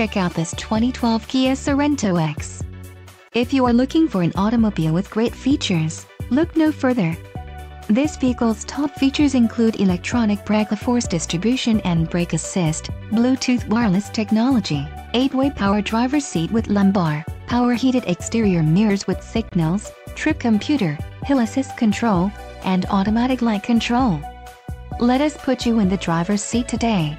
check out this 2012 Kia Sorento EX. If you are looking for an automobile with great features, look no further. This vehicle's top features include electronic brake force distribution and brake assist, Bluetooth wireless technology, 8-way power driver seat with lumbar, power heated exterior mirrors with signals, trip computer, hill assist control, and automatic light control. Let us put you in the driver's seat today.